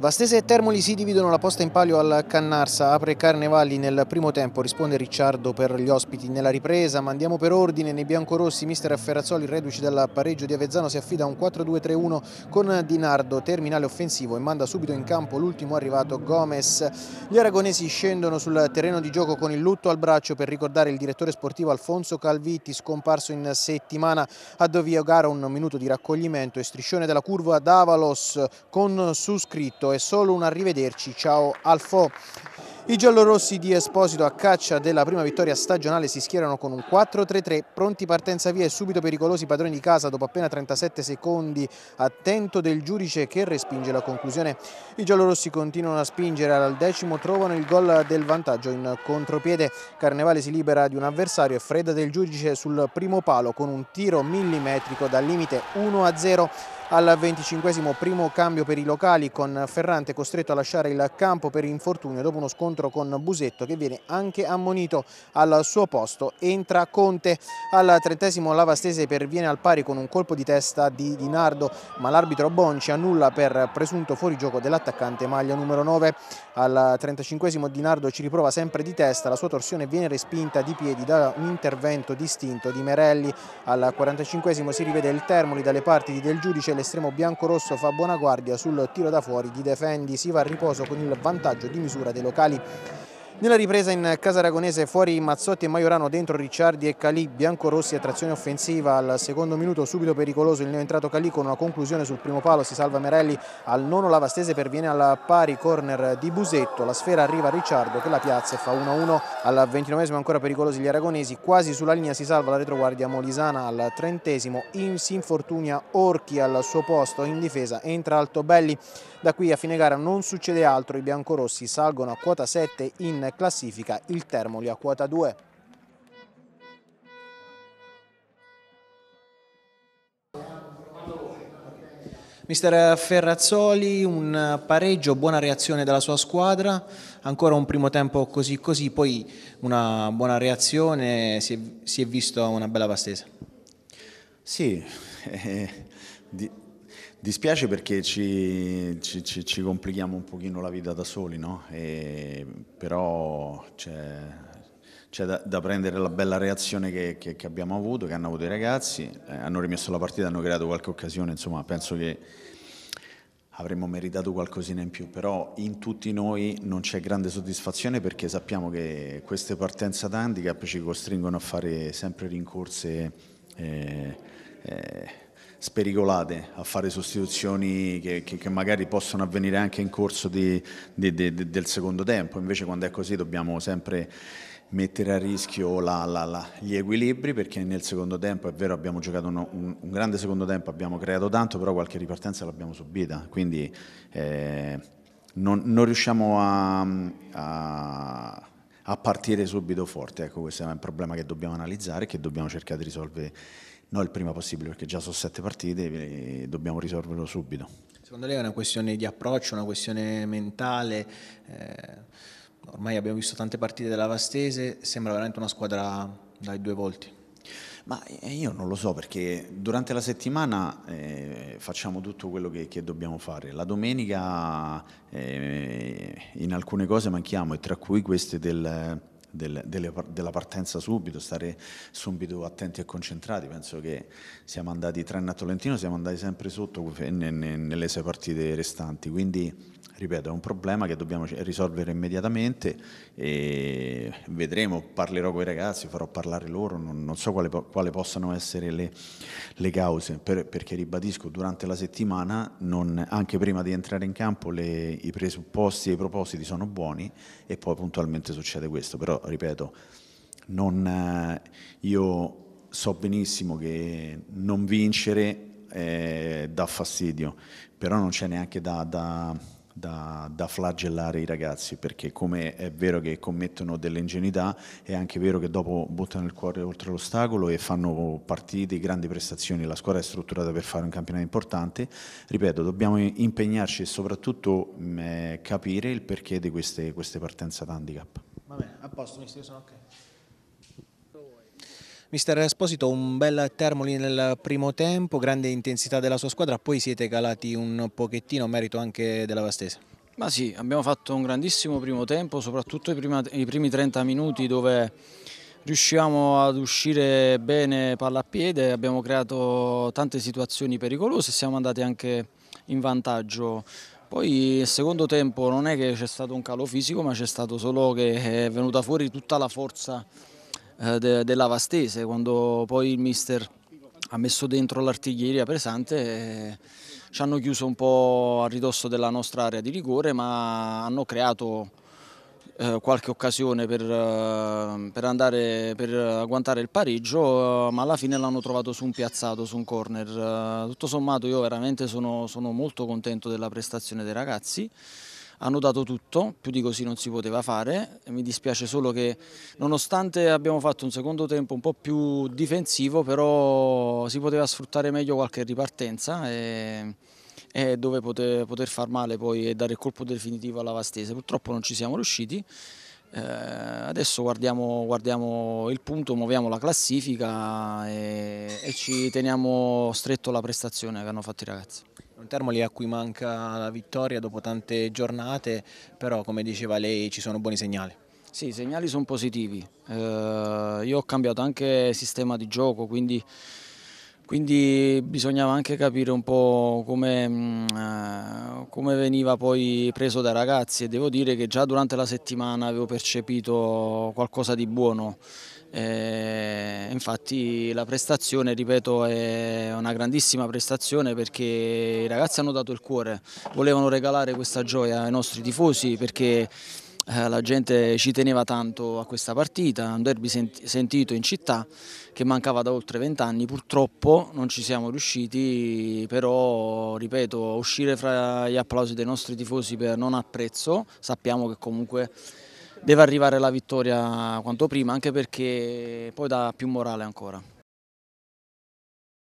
Vastese e Termoli si dividono la posta in palio al Cannarsa, apre Carnevali nel primo tempo, risponde Ricciardo per gli ospiti nella ripresa, ma andiamo per ordine, nei biancorossi mister Ferrazzoli reduci dal pareggio di Avezzano si affida a un 4-2-3-1 con Dinardo, terminale offensivo e manda subito in campo l'ultimo arrivato Gomez. Gli aragonesi scendono sul terreno di gioco con il lutto al braccio per ricordare il direttore sportivo Alfonso Calvitti scomparso in settimana a Dovio Gara, un minuto di raccoglimento e striscione della curva Davalos con su scritto è solo un arrivederci, ciao Alfo. I giallorossi di Esposito a caccia della prima vittoria stagionale si schierano con un 4-3-3, pronti partenza via e subito pericolosi padroni di casa dopo appena 37 secondi, attento del giudice che respinge la conclusione. I giallorossi continuano a spingere al decimo, trovano il gol del vantaggio in contropiede. Carnevale si libera di un avversario e fredda del giudice sul primo palo con un tiro millimetrico dal limite 1-0 al 25 primo cambio per i locali con Ferrante costretto a lasciare il campo per infortunio dopo uno scontro con Busetto che viene anche ammonito al suo posto. Entra Conte al trentesimo Lavastese perviene al pari con un colpo di testa di Dinardo ma l'arbitro Bonci annulla per presunto fuorigioco dell'attaccante maglia numero 9. Al 35 Dinardo ci riprova sempre di testa, la sua torsione viene respinta di piedi da un intervento distinto di Merelli. Al 45 si rivede il Termoli dalle parti del giudice l'estremo bianco-rosso fa buona guardia sul tiro da fuori di Defendi, si va a riposo con il vantaggio di misura dei locali. Nella ripresa in casa aragonese fuori Mazzotti e Maiorano dentro Ricciardi e Calì, bianco-rossi a trazione offensiva. Al secondo minuto subito pericoloso il neoentrato Calì con una conclusione sul primo palo. Si salva Merelli al nono Lavastese perviene al pari corner di Busetto, la sfera arriva a Ricciardo che la piazza e fa 1-1 al ventinovesimo ancora pericolosi gli aragonesi, quasi sulla linea si salva la retroguardia Molisana al trentesimo, si infortunia Orchi al suo posto in difesa, entra Altobelli, da qui a fine gara non succede altro, i biancorossi salgono a quota 7 in classifica il Termoli a quota 2. Mister Ferrazzoli, un pareggio, buona reazione della sua squadra, ancora un primo tempo così così, poi una buona reazione, si è, si è visto una bella vastesa. Sì, eh, di, Dispiace perché ci, ci, ci, ci, complichiamo un pochino la vita da soli, no? e, però c'è, da, da, prendere la bella reazione che, che, che, abbiamo avuto, che hanno avuto i ragazzi, eh, hanno rimesso la partita, hanno creato qualche occasione, insomma penso che avremmo meritato qualcosina in più, però in tutti noi non c'è grande soddisfazione perché sappiamo che queste partenze ad handicap ci costringono a fare sempre rincorse. Eh, eh, spericolate a fare sostituzioni che, che, che, magari possono avvenire anche in corso di, di, di, del secondo tempo, invece quando è così dobbiamo sempre mettere a rischio la, la, la, gli equilibri perché nel secondo tempo è vero abbiamo giocato uno, un, un, grande secondo tempo, abbiamo creato tanto, però qualche ripartenza l'abbiamo subita, quindi eh, non, non, riusciamo a, a, a, partire subito forte, ecco questo è un problema che dobbiamo analizzare e che dobbiamo cercare di risolvere No, il prima possibile, perché già sono sette partite e dobbiamo risolverlo subito. Secondo lei è una questione di approccio, una questione mentale? Eh, ormai abbiamo visto tante partite della Vastese, sembra veramente una squadra dai due volti. Ma eh, io non lo so perché durante la settimana eh, facciamo tutto quello che, che, dobbiamo fare. La domenica eh, in alcune cose manchiamo e tra cui queste del, del, delle, della partenza subito, stare subito attenti e concentrati. Penso che siamo andati, tranne a Tolentino, siamo andati sempre sotto nelle sei partite restanti. Quindi ripeto, è un problema che dobbiamo risolvere immediatamente e vedremo, parlerò con i ragazzi, farò parlare loro, non, non so quale, quale, possano essere le, le cause, per, perché ribadisco, durante la settimana, non, anche prima di entrare in campo, le, i presupposti e i propositi sono buoni e poi puntualmente succede questo, però ripeto, non, io so benissimo che non vincere eh, dà fastidio, però non c'è neanche da, da da, da, flagellare i ragazzi, perché come è vero che commettono delle ingenuità, è anche vero che dopo buttano il cuore oltre l'ostacolo e fanno partite, grandi prestazioni, la squadra è strutturata per fare un campionato importante. Ripeto, dobbiamo impegnarci e soprattutto mh, mm, eh, capire il perché di queste, queste partenze ad handicap. Va bene, a posto, mister, sono ok. Mister Esposito, un bel Termoli nel primo tempo, grande intensità della sua squadra, poi siete calati un pochettino, merito anche della Vastese. Ma sì, abbiamo fatto un grandissimo primo tempo, soprattutto i, prima, i primi 30 minuti dove riusciamo ad uscire bene palla a piede, abbiamo creato tante situazioni pericolose e siamo andati anche in vantaggio. Poi il secondo tempo non è che c'è stato un calo fisico, ma c'è stato solo che è venuta fuori tutta la forza eh, de della Vastese, quando poi il mister ha messo dentro l'artiglieria pesante eh, ci hanno chiuso un po' a ridosso della nostra area di rigore, ma hanno creato eh, qualche occasione per, per, andare, per agguantare il pareggio, ma alla fine l'hanno trovato su un piazzato, su un corner. tutto sommato io veramente sono, sono molto contento della prestazione dei ragazzi hanno dato tutto, più di così non si poteva fare, mi dispiace solo che nonostante abbiamo fatto un secondo tempo un po' più difensivo, però si poteva sfruttare meglio qualche ripartenza e, e dove poter, poter, far male poi e dare il colpo definitivo alla Vastese. Purtroppo non ci siamo riusciti. Eh, adesso guardiamo, guardiamo, il punto, muoviamo la classifica e, e ci teniamo stretto la prestazione che hanno fatto i ragazzi. Un Termoli a cui manca la vittoria dopo tante giornate, però come diceva lei ci sono buoni segnali. Sì, i segnali sono positivi. Eh, io ho cambiato anche sistema di gioco, quindi quindi bisognava anche capire un po' come, mm, eh, come, veniva poi preso dai ragazzi e devo dire che già durante la settimana avevo percepito qualcosa di buono. Eh, infatti la prestazione, ripeto, è una grandissima prestazione perché i ragazzi hanno dato il cuore, volevano regalare questa gioia ai nostri tifosi perché eh, la gente ci teneva tanto a questa partita, un derby sentito in città che mancava da oltre vent'anni, purtroppo non ci siamo riusciti, però ripeto, uscire fra gli applausi dei nostri tifosi per non apprezzo, sappiamo che comunque deve arrivare la vittoria quanto prima, anche perché poi dà più morale ancora.